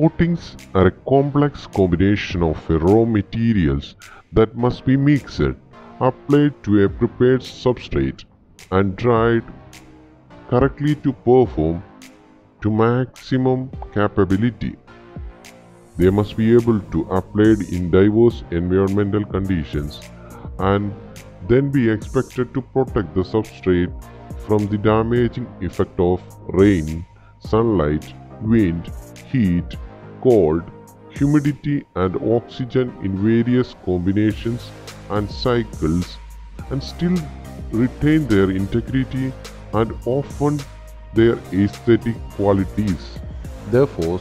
Coatings are a complex combination of raw materials that must be mixed, applied to a prepared substrate, and dried correctly to perform to maximum capability. They must be able to applied in diverse environmental conditions and then be expected to protect the substrate from the damaging effect of rain, sunlight, wind, heat, cold, humidity and oxygen in various combinations and cycles and still retain their integrity and often their aesthetic qualities. Therefore,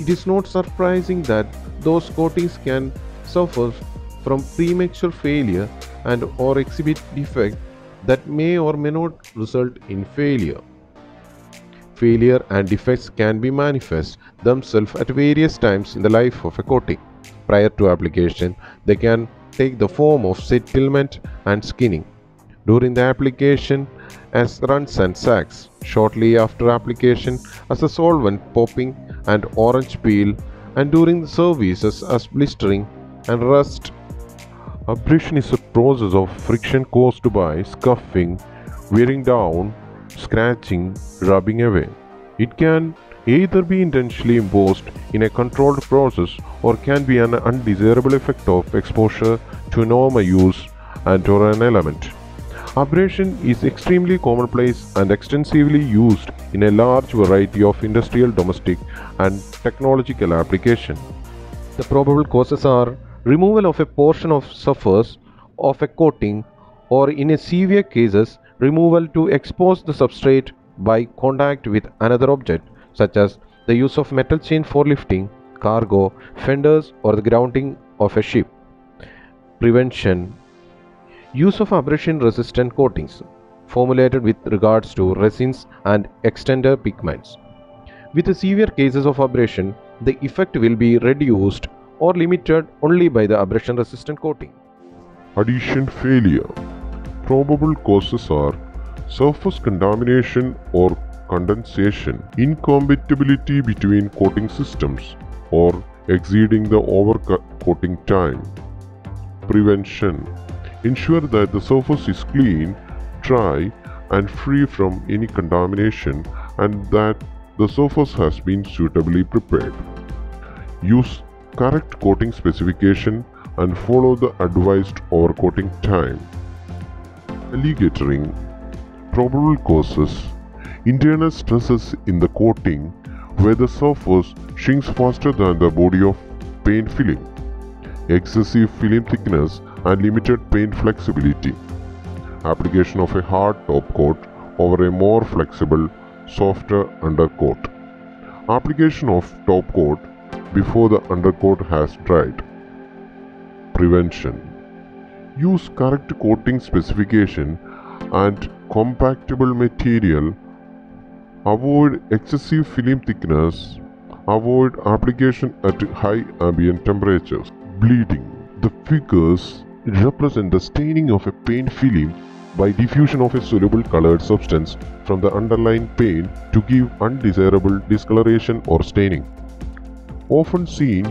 it is not surprising that those coatings can suffer from premature failure and or exhibit defects that may or may not result in failure. Failure and defects can be manifest themselves at various times in the life of a coating. Prior to application, they can take the form of settlement and skinning. During the application, as runs and sags. Shortly after application, as a solvent popping and orange peel, and during the services as blistering and rust. Abrasion is a process of friction caused by scuffing, wearing down, scratching, rubbing away. It can either be intentionally imposed in a controlled process or can be an undesirable effect of exposure to normal use and or an element. Abrasion is extremely commonplace and extensively used in a large variety of industrial, domestic, and technological application. The probable causes are removal of a portion of surface of a coating or in a severe cases removal to expose the substrate by contact with another object such as the use of metal chain for lifting cargo fenders or the grounding of a ship. Prevention. Use of abrasion resistant coatings formulated with regards to resins and extender pigments. With severe cases of abrasion the effect will be reduced or limited only by the abrasion resistant coating. Adhesion failure probable causes are surface contamination or condensation, incompatibility between coating systems, or exceeding the overcoating time. Prevention Ensure that the surface is clean, dry, and free from any contamination, and that the surface has been suitably prepared. Use correct coating specification and follow the advised overcoating time. Alligatoring probable causes internal stresses in the coating where the surface shrinks faster than the body of paint film, excessive film thickness and limited paint flexibility, application of a hard top coat over a more flexible, softer undercoat, application of top coat before the undercoat has dried. Prevention Use correct coating specification and compactable material, avoid excessive film thickness, avoid application at high ambient temperatures. Bleeding. The figures represent the staining of a paint film by diffusion of a soluble colored substance from the underlying paint to give undesirable discoloration or staining. Often seen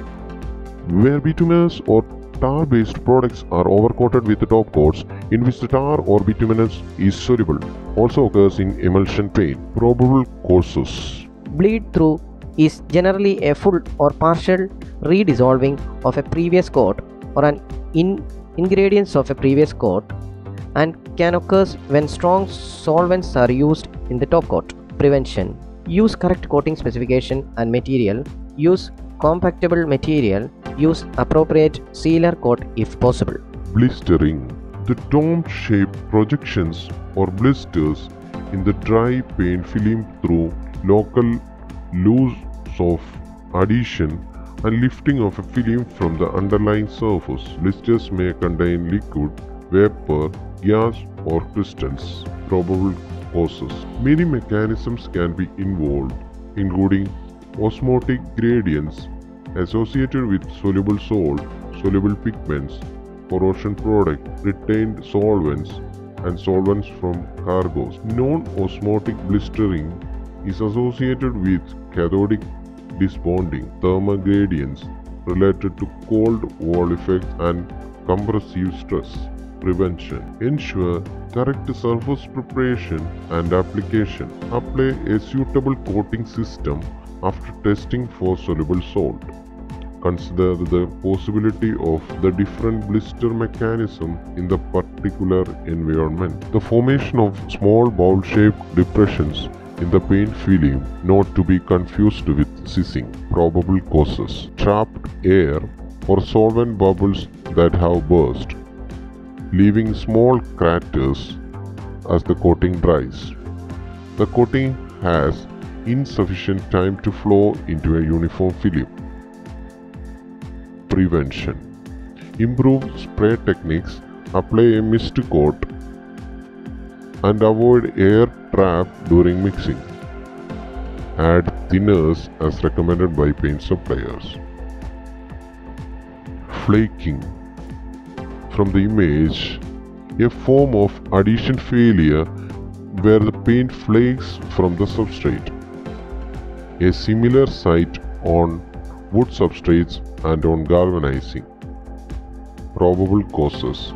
where bituminous or tar-based products are overcoated with top coats in which the tar or bituminous is soluble. Also occurs in emulsion paint. Probable causes. Bleed through is generally a full or partial redissolving of a previous coat or an in ingredients of a previous coat and can occur when strong solvents are used in the top coat. Prevention Use correct coating specification and material. Use compactable material Use appropriate sealer coat if possible. Blistering. The dome-shaped projections or blisters in the dry paint film through local loss of adhesion and lifting of a film from the underlying surface. Blisters may contain liquid, vapor, gas or crystals. Probable causes. Many mechanisms can be involved, including osmotic gradients, associated with soluble salt, soluble pigments, corrosion product, retained solvents, and solvents from cargoes. Non-osmotic blistering is associated with cathodic disbonding, thermal gradients related to cold wall effects and compressive stress. Prevention. Ensure correct surface preparation and application. Apply a suitable coating system after testing for soluble salt. Consider the possibility of the different blister mechanism in the particular environment. The formation of small bowl-shaped depressions in the paint film not to be confused with cissing. Probable causes. Trapped air or solvent bubbles that have burst, leaving small craters as the coating dries. The coating has insufficient time to flow into a uniform film. Prevention Improve spray techniques, apply a mist coat, and avoid air trap during mixing. Add thinners as recommended by paint suppliers. Flaking From the image, a form of adhesion failure where the paint flakes from the substrate. A similar sight on wood substrates and on galvanizing. Probable causes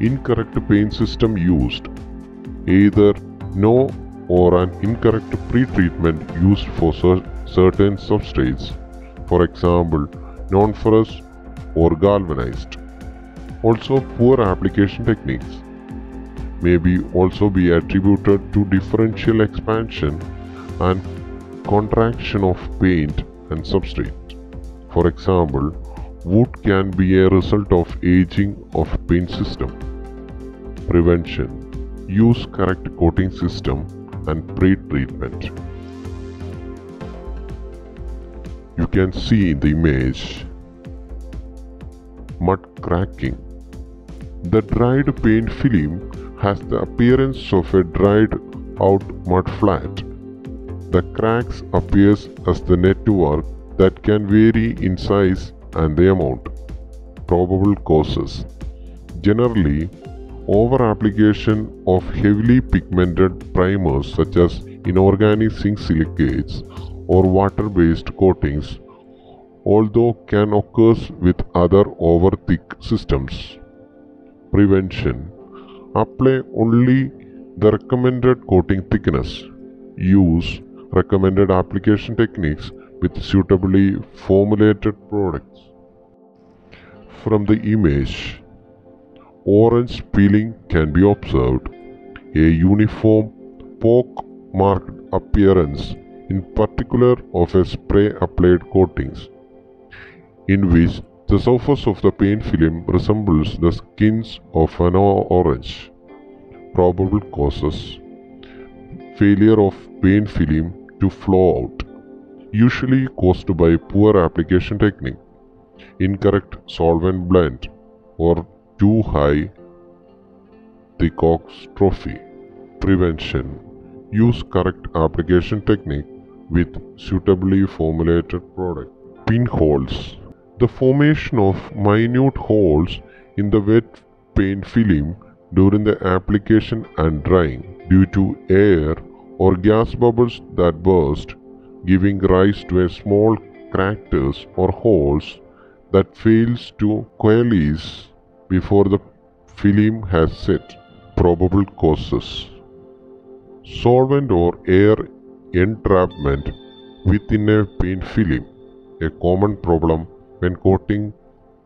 Incorrect paint system used, either no or an incorrect pre-treatment used for cer- certain substrates, for example, non-ferrous or galvanized. Also, poor application techniques may be also be attributed to differential expansion and contraction of paint and substrate. For example, wood can be a result of aging of paint system. Prevention Use correct coating system and pre-treatment. You can see in the image mud cracking. The dried paint film has the appearance of a dried out mud flat. The cracks appears as the network that can vary in size and the amount. Probable causes Generally, over application of heavily pigmented primers such as inorganic zinc silicates or water based coatings, although can occur with other over thick systems. Prevention Apply only the recommended coating thickness. Use recommended application techniques with suitably formulated products. From the image, orange peeling can be observed, a uniform pock marked appearance in particular of a spray applied coatings, in which the surface of the paint film resembles the skins of an orange. Probable causes failure of paint film to flow out, usually caused by poor application technique, incorrect solvent blend, or too high Thicock's trophy. Prevention Use correct application technique with suitably formulated product. Pinholes The formation of minute holes in the wet paint film during the application and drying due to air or gas bubbles that burst, giving rise to a small craters or holes that fails to coalesce before the film has set. Probable causes solvent or air entrapment within a paint film, a common problem when coating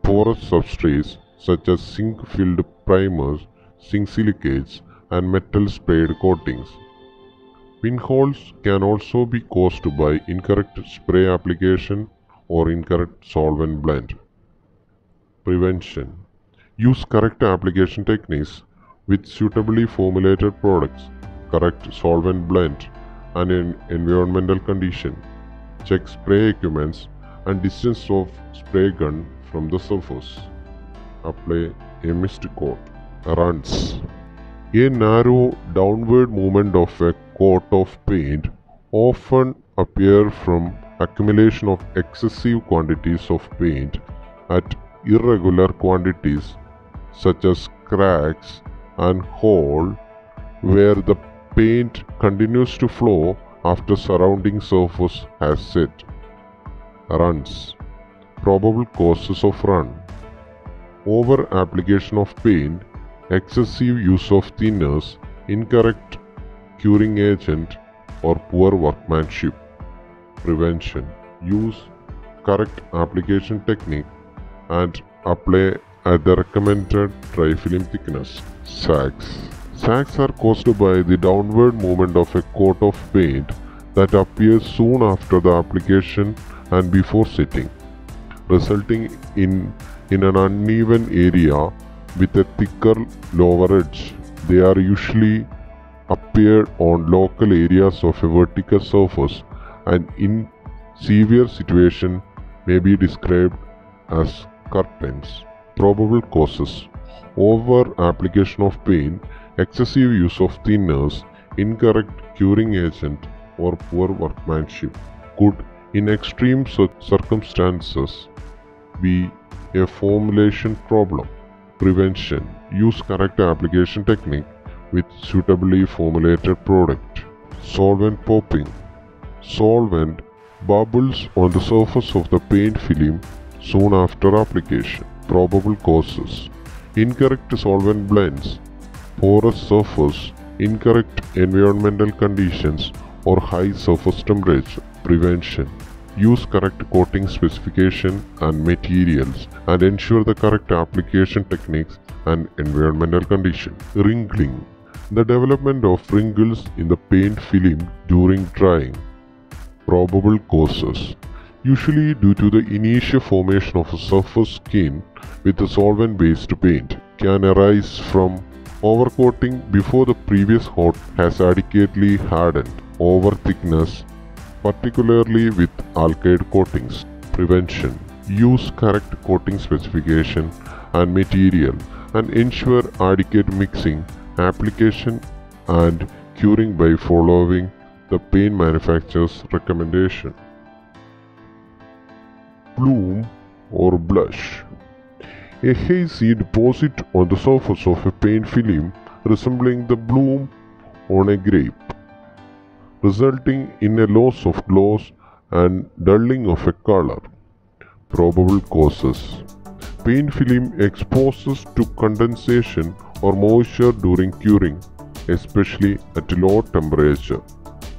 porous substrates such as zinc filled primers, zinc silicates, and metal sprayed coatings. Pinholes can also be caused by incorrect spray application or incorrect solvent blend. Prevention Use correct application techniques with suitably formulated products, correct solvent blend, and in environmental condition. Check spray equipments and distance of spray gun from the surface. Apply a mist coat. Runs. A narrow downward movement of a coat of paint often appear from accumulation of excessive quantities of paint at irregular quantities such as cracks and hole where the paint continues to flow after surrounding surface has set. Runs. Probable causes of run. Over application of paint, excessive use of thinners, incorrect curing agent, or poor workmanship. Prevention. Use correct application technique and apply at the recommended dry film thickness. Sags. Sags are caused by the downward movement of a coat of paint that appears soon after the application and before setting, resulting in, in an uneven area with a thicker lower edge. They are usually appeared on local areas of a vertical surface and in severe situation may be described as curtains. Probable causes over application of paint, excessive use of thinners, incorrect curing agent, or poor workmanship could, in extreme circumstances, be a formulation problem. Prevention Use correct application technique with suitably formulated product. Solvent popping Solvent bubbles on the surface of the paint film soon after application. Probable causes Incorrect solvent blends, porous surface, incorrect environmental conditions, or high surface temperature. Prevention Use correct coating specification and materials and ensure the correct application techniques and environmental condition. Wrinkling The development of wrinkles in the paint film during drying. Probable causes usually due to the initial formation of a surface skin with a solvent-based paint, can arise from overcoating before the previous coat has adequately hardened, over thickness, particularly with alkyd coatings. Prevention Use correct coating specification and material and ensure adequate mixing, application and curing by following the paint manufacturer's recommendation bloom or blush. A hazy deposit on the surface of a paint film resembling the bloom on a grape, resulting in a loss of gloss and dulling of a color. Probable causes Paint film exposes to condensation or moisture during curing, especially at low temperature.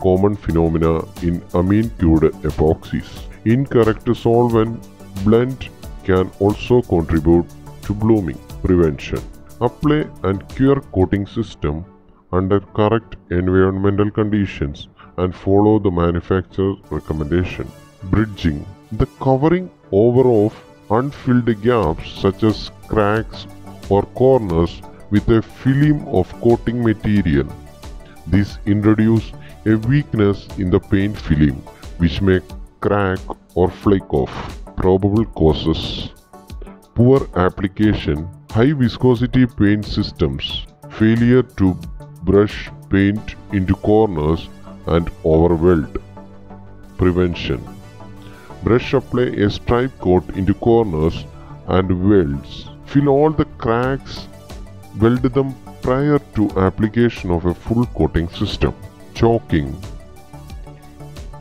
Common phenomena in amine cured epoxies. Incorrect solvent blend can also contribute to blooming prevention. Apply and cure coating system under correct environmental conditions and follow the manufacturer's recommendation. Bridging the covering over of unfilled gaps such as cracks or corners with a film of coating material. This introduces a weakness in the paint film which may crack or flake off. Probable causes Poor application, high viscosity paint systems, failure to brush paint into corners and overweld. Prevention Brush apply a stripe coat into corners and welds. Fill all the cracks, weld them prior to application of a full coating system. Chalking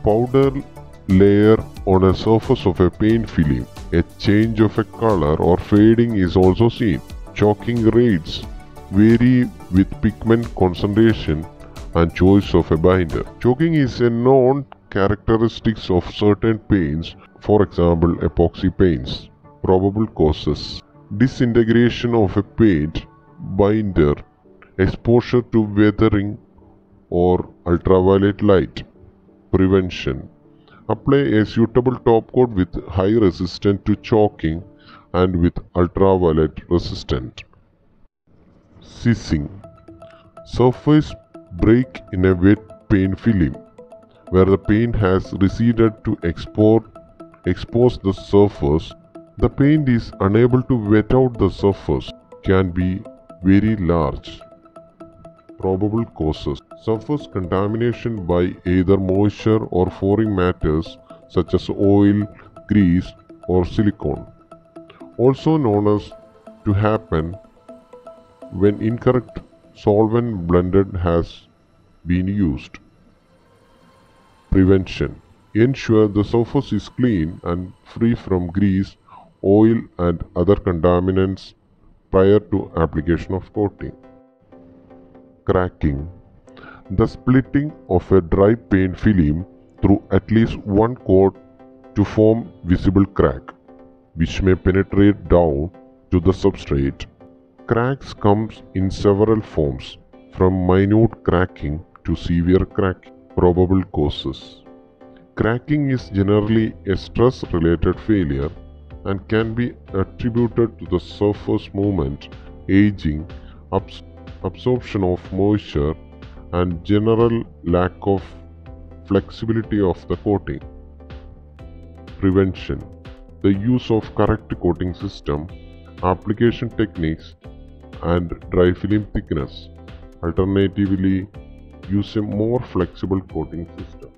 Powder layer on a surface of a paint film. A change of a color or fading is also seen. Chalking rates vary with pigment concentration and choice of a binder. Chalking is a known characteristic of certain paints, for example epoxy paints. Probable causes Disintegration of a paint, binder, exposure to weathering or ultraviolet light. Prevention Apply a suitable top coat with high resistance to chalking and with ultraviolet resistant. Cissing Surface break in a wet paint film where the paint has receded to export, expose the surface. The paint is unable to wet out the surface can be very large. Probable causes Surface contamination by either moisture or foreign matters such as oil, grease, or silicone. Also known as to happen when incorrect solvent blended has been used. Prevention Ensure the surface is clean and free from grease, oil and other contaminants prior to application of coating. Cracking The splitting of a dry paint film through at least one coat to form visible crack, which may penetrate down to the substrate. Cracks comes in several forms, from minute cracking to severe cracking. Probable causes. Cracking is generally a stress-related failure and can be attributed to the surface movement, aging, abs- absorption of moisture, and general lack of flexibility of the coating. Prevention The use of correct coating system, application techniques, and dry film thickness. Alternatively, use a more flexible coating system.